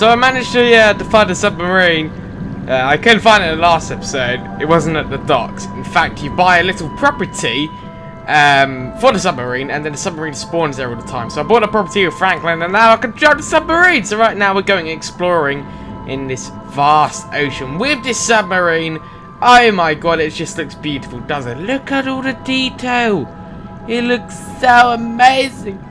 So I managed to, uh, to find a submarine. Uh, I couldn't find it in the last episode. It wasn't at the docks. In fact, you buy a little property um, for the submarine, and then the submarine spawns there all the time. So I bought a property with Franklin, and now I can drive the submarine. So right now we're going exploring in this vast ocean with this submarine. Oh my god, it just looks beautiful, doesn't it? Look at all the detail. It looks so amazing.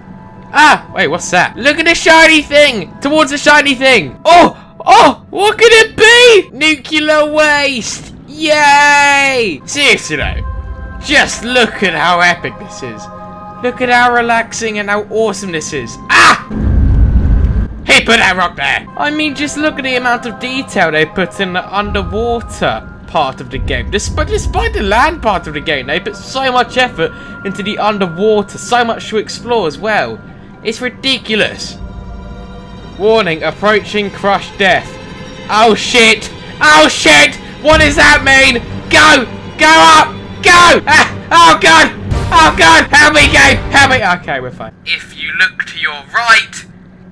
Ah, wait, what's that? Look at the shiny thing! Towards the shiny thing! Oh! Oh! What could it be? Nuclear waste! Yay! Seriously though, just look at how epic this is. Look at how relaxing and how awesome this is. Ah! Hey, put that rock there! I mean, just look at the amount of detail they put in the underwater part of the game. Despite, despite the land part of the game, they put so much effort into the underwater, so much to explore as well. It's ridiculous. Warning, approaching crush death. Oh shit! Oh shit! What does that mean? Go! Go up! Go! Ah! Oh god! Oh god! Help me, game! Help me! Okay, we're fine. If you look to your right,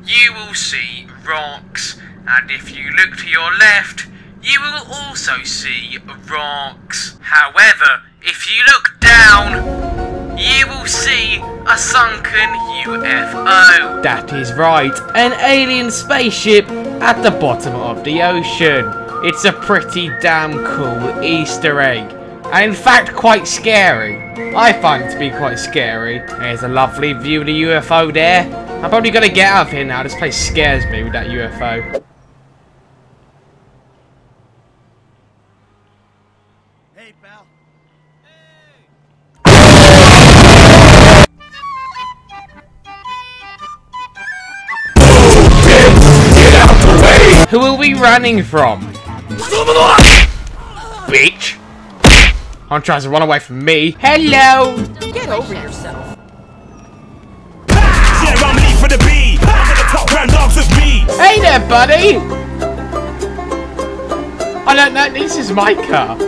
you will see rocks. And if you look to your left, you will also see rocks. However, if you look down, you will see a sunken UFO. That is right, an alien spaceship at the bottom of the ocean. It's a pretty damn cool Easter egg. And in fact, quite scary. I find it to be quite scary. There's a lovely view of the UFO there. I'm probably going to get out of here now. This place scares me with that UFO. Who are we running from? Bitch! I'm trying to run away from me. Hello! Get over yourself. Hey there, buddy! I don't know, this is my car.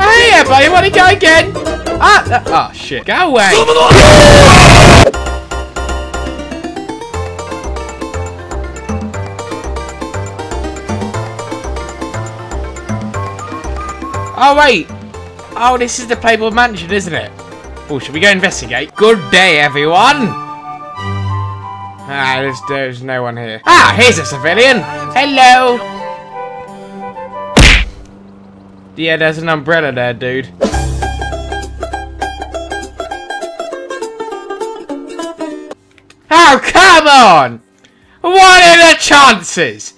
hey there, buddy, wanna go again? Ah! Uh, oh, shit. Go away! Oh, wait. Oh, this is the Playboy Mansion, isn't it? Oh, should we go investigate? Good day, everyone. Ah, there's, there's no one here. Ah, here's a civilian. Hello. Yeah, there's an umbrella there, dude. Oh, come on! What are the chances?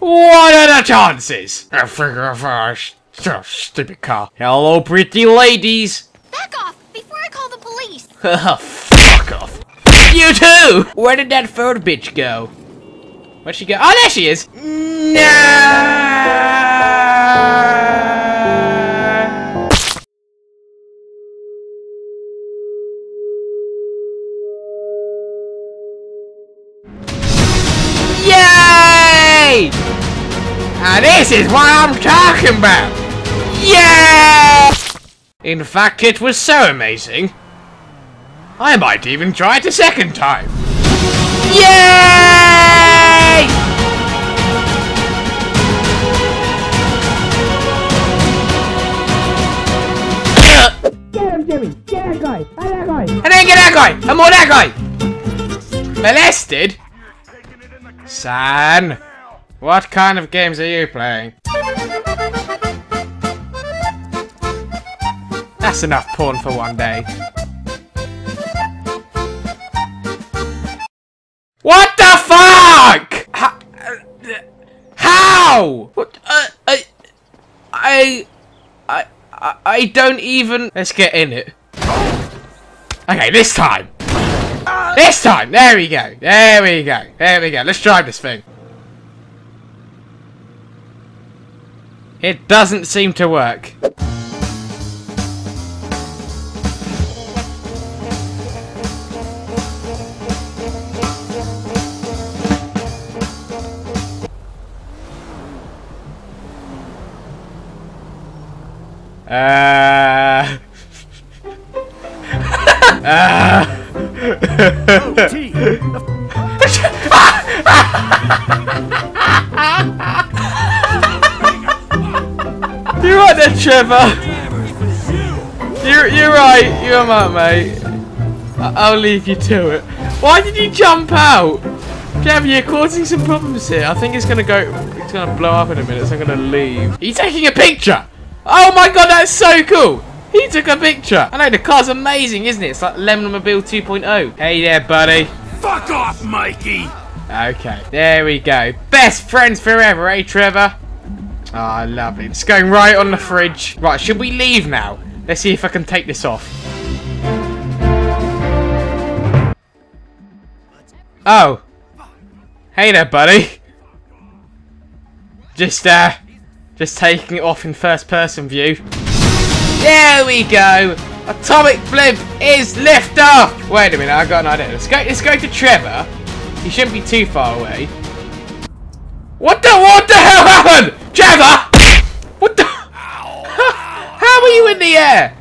What are the chances? I figure first. So stupid car. Hello, pretty ladies. Back off before I call the police. Fuck off. You too! Where did that third bitch go? Where'd she go? Oh, there she is! No! Now this is what I'm talking about! Yeah! In fact, it was so amazing. I might even try it a second time. Yay! Get him, Jimmy! Get that guy! Get that guy! I didn't get that guy! I'm more that guy! Molested? San! What kind of games are you playing? That's enough porn for one day. What the fuck? How? How? What? Uh, I, I, I, I don't even. Let's get in it. Okay, this time. This time. There we go. There we go. There we go. Let's drive this thing. It doesn't seem to work. Uh... uh... Oh, there, Trevor. You're, you're right. You're right, mate. I'll leave you to it. Why did you jump out? Trevor, you're causing some problems here. I think it's gonna go. It's gonna blow up in a minute, so I'm gonna leave. You taking a picture? Oh my god, that's so cool! He took a picture. I know the car's amazing, isn't it? It's like Lemon Mobile 2.0. Hey there, buddy. Fuck off, Mikey! Okay, there we go. Best friends forever, eh, Trevor? Ah, lovely. It's going right on the fridge. Right, should we leave now? Let's see if I can take this off. Oh. Hey there, buddy. Just, uh, just taking it off in first person view. There we go. Atomic blimp is lift off. Wait a minute, I've got an idea. Let's go. Let's go to Trevor. He shouldn't be too far away. What the? What the hell happened, Trevor? What the? How are you in the air?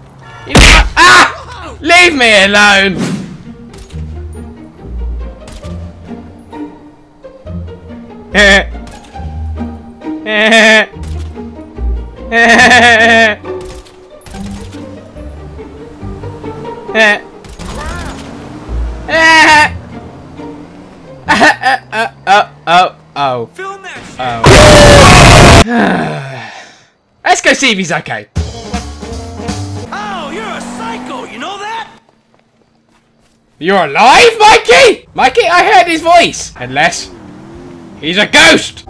You ah! Leave me alone. Eh. Eh. Eh. Eh. Eh. Uh, uh, oh, oh, Film that shit! oh. Let's go see if he's okay. Oh, you're a psycho, you know that? You're alive, Mikey? Mikey, I heard his voice. Unless he's a ghost.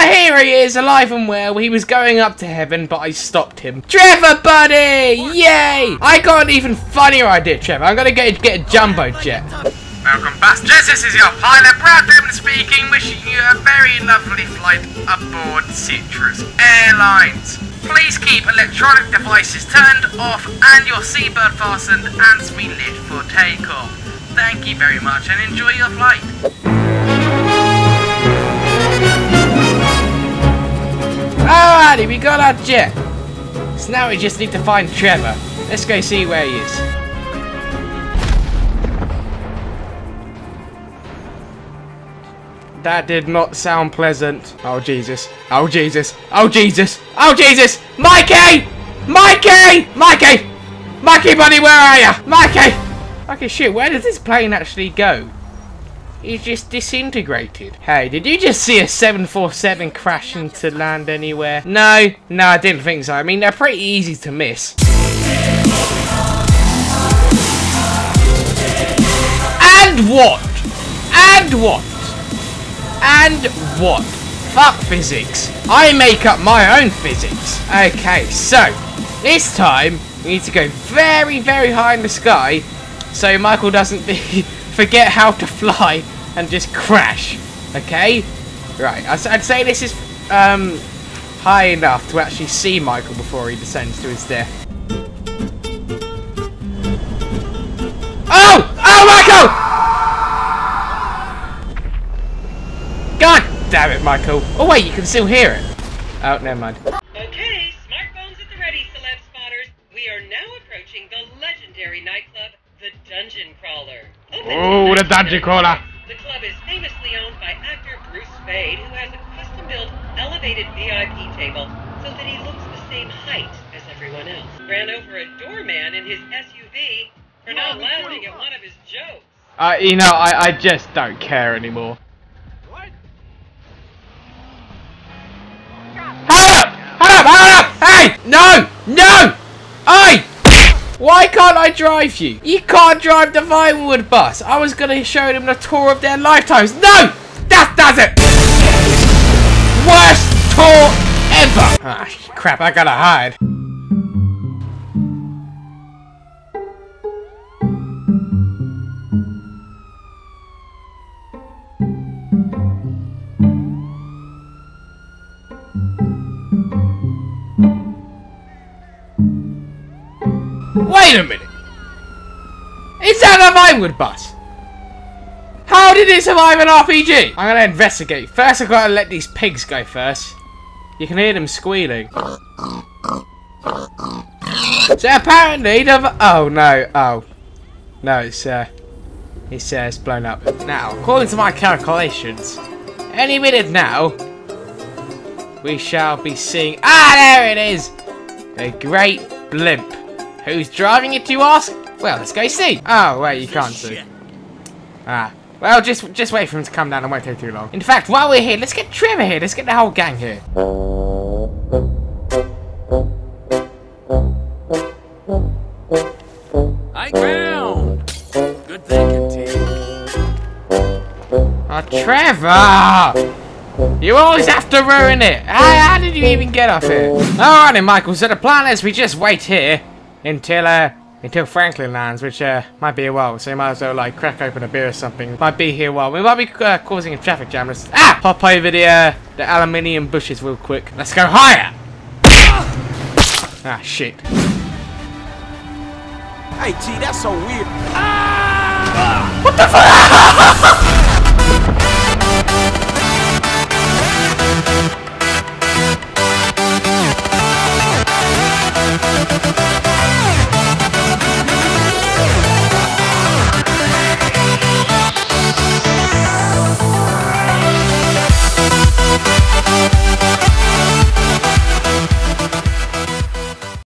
Uh, here he is, alive and well. He was going up to heaven, but I stopped him. Trevor, buddy! Yay! I got an even funnier idea, Trevor. I'm gonna get, get a jumbo jet. Welcome, passengers. This is your pilot, Brad Damon speaking, wishing you a very lovely flight aboard Citrus Airlines. Please keep electronic devices turned off and your seatbelt fastened and be lit for takeoff. Thank you very much and enjoy your flight. Alrighty, we got our jet. So now we just need to find Trevor. Let's go see where he is. That did not sound pleasant. Oh Jesus. Oh Jesus. Oh Jesus. Oh Jesus. Mikey! Mikey! Mikey! Mikey buddy, where are you? Mikey! Okay, shit, where does this plane actually go? He's just disintegrated. Hey, did you just see a 747 crash into land anywhere? No, no, I didn't think so. I mean, they're pretty easy to miss. And what? And what? And what? Fuck physics. I make up my own physics. Okay, so, this time, we need to go very, very high in the sky so Michael doesn't forget how to fly and just crash. Okay? Right, I'd say this is um, high enough to actually see Michael before he descends to his death. Michael. Oh, wait, you can still hear it. Oh, never mind. Okay, smartphones at the ready, celeb spotters. We are now approaching the legendary nightclub, the Dungeon Crawler. Open Oh, the Dungeon Crawler. The club is famously owned by actor Bruce Spade, who has a custom-built elevated VIP table so that he looks the same height as everyone else. Ran over a doorman in his SUV for not laughing at one of his jokes. Uh, you know, I, I just don't care anymore. Hey! No! No! Hey! Why can't I drive you? You can't drive the Vinewood bus. I was gonna show them the tour of their lifetimes. No! That does it! Worst tour ever! Ah, crap, I gotta hide. Wait a minute! Is that a Vinewood bus? How did it survive an RPG? I'm gonna investigate. First, I've gotta let these pigs go first. You can hear them squealing. So apparently the oh no oh no it's uh it's uh, it's blown up now. According to my calculations, any minute now we shall be seeing ah there it is a great blimp. Who's driving it? You ask? Well, let's go see. Oh wait, you can't see. Ah. Well, just just wait for him to come down. It won't take too long. In fact, while we're here, let's get Trevor here. Let's get the whole gang here. I ground. Good thinking, T. Oh, Trevor! You always have to ruin it. How, how did you even get up here? Alright then, Michael. So the plan is we just wait here until uh until Franklin lands, which uh might be a while. So you might as well like crack open a beer or something. Might be here a while. We might be uh, causing a traffic jam. Let's ah pop over the uh, the aluminium bushes real quick. Let's go higher. Ah shit. Hey, T, that's so weird. Ah! What the fuck?